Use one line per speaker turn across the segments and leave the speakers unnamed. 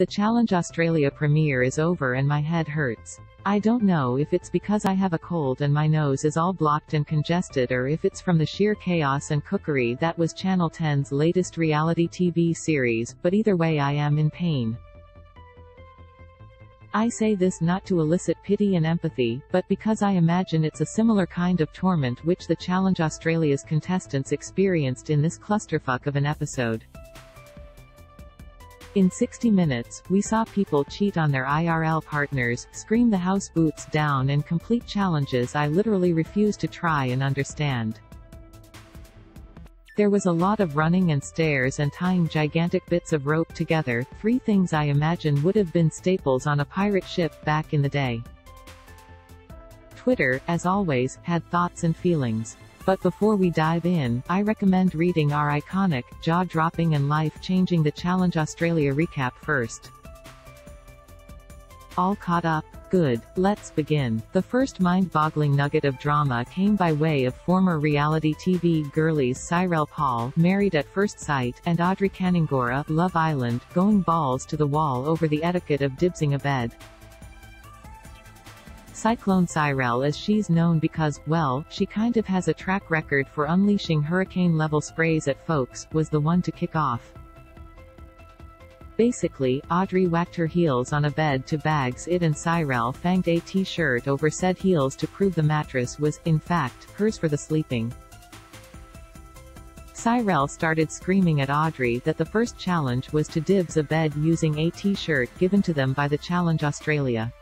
The Challenge Australia premiere is over and my head hurts. I don't know if it's because I have a cold and my nose is all blocked and congested or if it's from the sheer chaos and cookery that was Channel 10's latest reality TV series, but either way I am in pain. I say this not to elicit pity and empathy, but because I imagine it's a similar kind of torment which the Challenge Australia's contestants experienced in this clusterfuck of an episode. In 60 Minutes, we saw people cheat on their IRL partners, scream the house boots down and complete challenges I literally refuse to try and understand. There was a lot of running and stairs and tying gigantic bits of rope together, three things I imagine would have been staples on a pirate ship back in the day. Twitter, as always, had thoughts and feelings. But before we dive in, I recommend reading our iconic, jaw-dropping and life-changing The Challenge Australia recap first. All caught up? Good. Let's begin. The first mind-boggling nugget of drama came by way of former reality TV girlies Cyrell Paule, Married at First Sight, and Audrey Kanongara, Love Island, going balls to the wall over the etiquette of dibsing a bed. Cyclone Cyrell as she's known because, well, she kind of has a track record for unleashing hurricane-level sprays at folks, was the one to kick off. Basically, Audrey whacked her heels on a bed to bags it and Cyrell fanged a t-shirt over said heels to prove the mattress was, in fact, hers for the sleeping. Cyrell started screaming at Audrey that the first challenge was to dibs a bed using a t-shirt given to them by the Challenge Australia.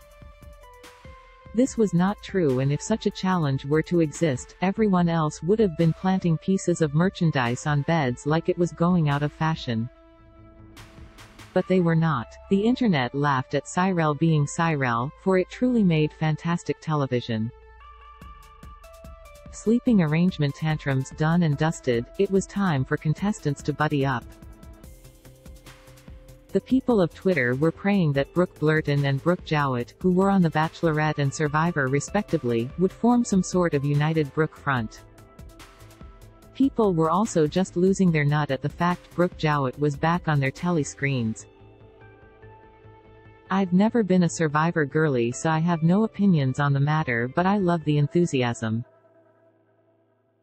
This was not true and if such a challenge were to exist, everyone else would have been planting pieces of merchandise on beds like it was going out of fashion but they were not. The internet laughed at Cyrell being Cyrell, for it truly made fantastic television. Sleeping arrangement tantrums done and dusted, it was time for contestants to buddy up. The people of Twitter were praying that Brooke Blurton and Brooke Jowett, who were on The Bachelorette and Survivor respectively, would form some sort of united Brooke front. People were also just losing their nut at the fact Brooke Jowett was back on their telly screens. I've never been a Survivor girly so I have no opinions on the matter but I love the enthusiasm.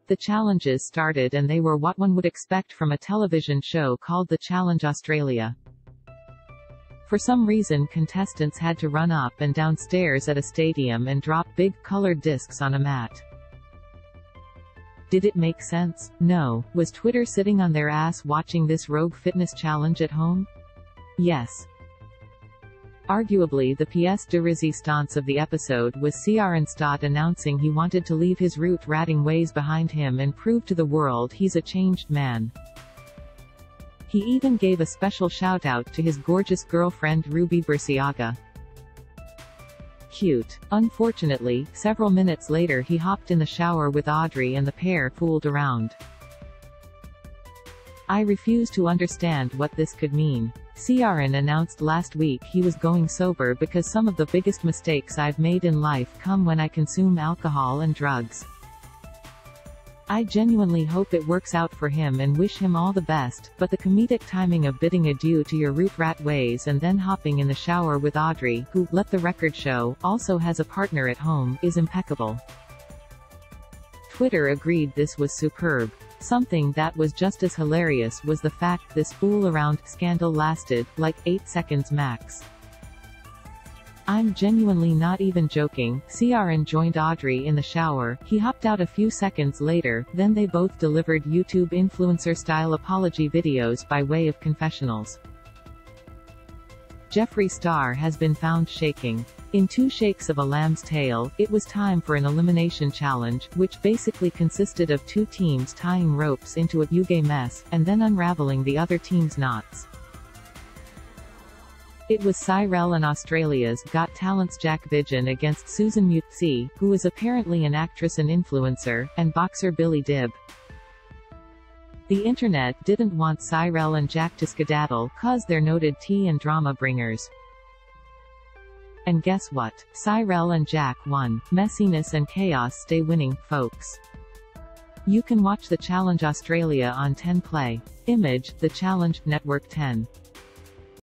The challenges started and they were what one would expect from a television show called The Challenge Australia. For some reason contestants had to run up and down stairs at a stadium and drop big colored discs on a mat. Did it make sense? No. Was Twitter sitting on their ass watching this rogue fitness challenge at home? Yes. Arguably the pièce de résistance of the episode was Ciaran Stott announcing he wanted to leave his root ratting ways behind him and prove to the world he's a changed man. He even gave a special shout-out to his gorgeous girlfriend Ruby Burciaga cute. Unfortunately, several minutes later he hopped in the shower with Audrey and the pair fooled around. I refuse to understand what this could mean. Ciaran announced last week he was going sober because some of the biggest mistakes I've made in life come when I consume alcohol and drugs. I genuinely hope it works out for him and wish him all the best, but the comedic timing of bidding adieu to your root rat ways and then hopping in the shower with Audrey, who, let the record show, also has a partner at home, is impeccable. Twitter agreed this was superb. Something that was just as hilarious was the fact this fool around scandal lasted, like, 8 seconds max. I'm genuinely not even joking. Ciaran joined Audrey in the shower, he hopped out a few seconds later, then they both delivered YouTube influencer-style apology videos by way of confessionals. Jeffree Star has been found shaking. In two shakes of a lamb's tail, it was time for an elimination challenge, which basically consisted of two teams tying ropes into a yuge mess, and then unraveling the other team's knots. It was Cyrell and Australia's Got Talent's Jack Vidgen against Suzan Mutesi, who is apparently an actress and influencer, and boxer Billy Dib. The internet didn't want Cyrell and Jack to skedaddle, cause they're noted tea and drama bringers. And guess what? Cyrell and Jack won. Messiness and chaos stay winning, folks. You can watch the Challenge Australia on 10 Play. Image, The Challenge, Network 10.